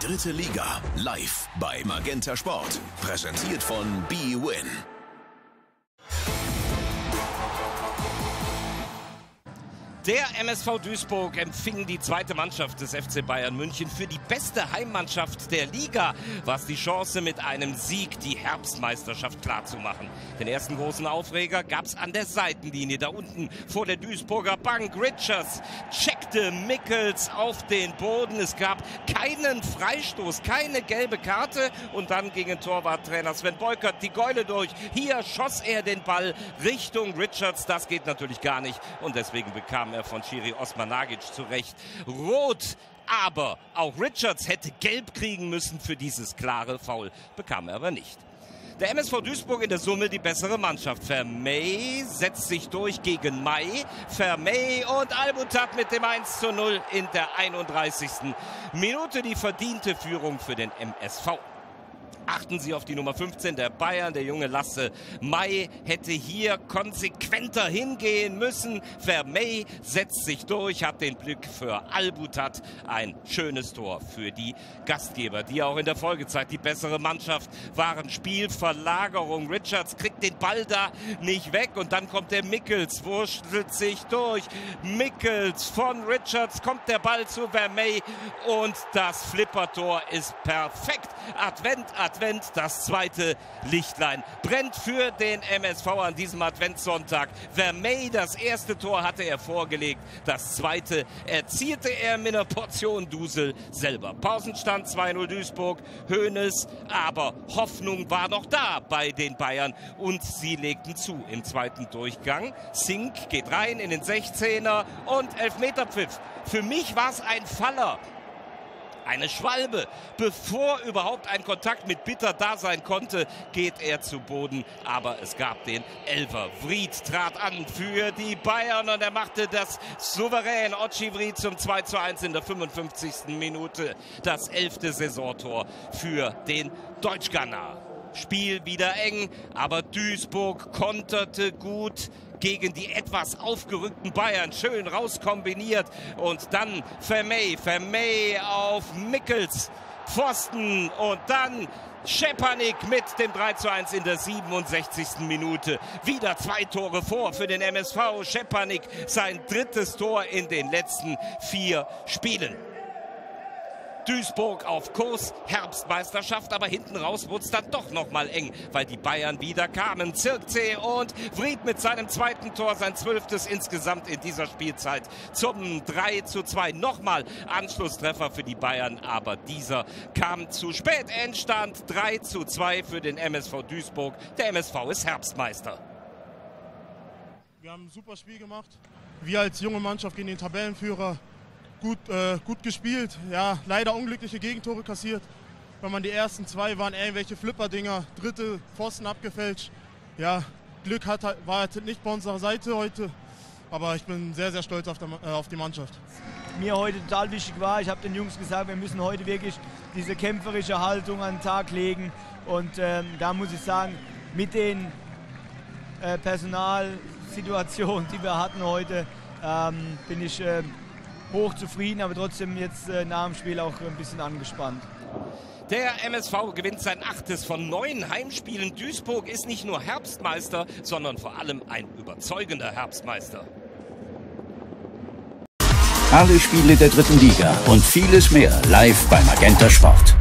dritte Liga live bei Magenta Sport. Präsentiert von BWin. Der MSV Duisburg empfing die zweite Mannschaft des FC Bayern München für die beste Heimmannschaft der Liga, was die Chance mit einem Sieg die Herbstmeisterschaft klarzumachen. Den ersten großen Aufreger gab es an der Seitenlinie, da unten vor der Duisburger Bank. Richards checkte Mickels auf den Boden. Es gab keinen Freistoß, keine gelbe Karte und dann gegen Torwarttrainer Sven Beukert die Geule durch. Hier schoss er den Ball Richtung Richards. Das geht natürlich gar nicht und deswegen bekam er von Schiri Osmanagic zurecht. Rot aber auch Richards hätte gelb kriegen müssen für dieses klare Foul, bekam er aber nicht. Der MSV Duisburg in der Summe die bessere Mannschaft. Vermey setzt sich durch gegen Mai. Vermey und Albutat mit dem 1 zu 0 in der 31. Minute die verdiente Führung für den MSV. Achten Sie auf die Nummer 15 der Bayern. Der junge Lasse Mai hätte hier konsequenter hingehen müssen. Vermey setzt sich durch, hat den Blick für Albutat. Ein schönes Tor für die Gastgeber, die auch in der Folgezeit die bessere Mannschaft waren. Spielverlagerung. Richards kriegt den Ball da nicht weg und dann kommt der Mickels, wurschtelt sich durch. Mickels von Richards kommt der Ball zu Vermey und das Flippertor ist perfekt. Advent, Advent. Advent. Das zweite Lichtlein brennt für den MSV an diesem Adventssonntag. Vermey, das erste Tor hatte er vorgelegt. Das zweite erzielte er mit einer Portion Dusel selber. Pausenstand 2-0 Duisburg. Höhnes, aber Hoffnung war noch da bei den Bayern und sie legten zu im zweiten Durchgang. Sink geht rein in den 16er und Elfmeterpfiff. Für mich war es ein Faller eine Schwalbe. Bevor überhaupt ein Kontakt mit Bitter da sein konnte, geht er zu Boden. Aber es gab den Elfer. Vried trat an für die Bayern und er machte das souverän. Ochi Vried zum 2 zu 1 in der 55. Minute. Das elfte Saisontor für den Deutschganner. Spiel wieder eng, aber Duisburg konterte gut gegen die etwas aufgerückten Bayern. Schön rauskombiniert und dann Vermey, Vermey auf Mickels. Pfosten und dann Schepanik mit dem 3 zu 1 in der 67. Minute. Wieder zwei Tore vor für den MSV. Schepanik sein drittes Tor in den letzten vier Spielen. Duisburg auf Kurs, Herbstmeisterschaft, aber hinten raus wurde es dann doch noch mal eng, weil die Bayern wieder kamen. Zirkzee und Vried mit seinem zweiten Tor, sein zwölftes insgesamt in dieser Spielzeit zum 3 zu 2. Nochmal Anschlusstreffer für die Bayern, aber dieser kam zu spät. Endstand 3 zu 2 für den MSV Duisburg. Der MSV ist Herbstmeister. Wir haben ein super Spiel gemacht. Wir als junge Mannschaft gegen den Tabellenführer gut, äh, gut gespielt. Ja, leider unglückliche Gegentore kassiert. Wenn man die ersten zwei waren irgendwelche Flipper-Dinger, dritte Pfosten abgefälscht. Ja, Glück hat, war nicht bei unserer Seite heute. Aber ich bin sehr, sehr stolz auf, der, äh, auf die Mannschaft. Mir heute total wichtig war, ich habe den Jungs gesagt, wir müssen heute wirklich diese kämpferische Haltung an den Tag legen. Und ähm, da muss ich sagen, mit den äh, Personalsituationen, die wir hatten heute, ähm, bin ich äh, hoch zufrieden, aber trotzdem jetzt äh, nach dem Spiel auch ein bisschen angespannt. Der MSV gewinnt sein achtes von neun Heimspielen. Duisburg ist nicht nur Herbstmeister, sondern vor allem ein überzeugender Herbstmeister. Alle Spiele der dritten Liga und vieles mehr live bei Magenta Sport.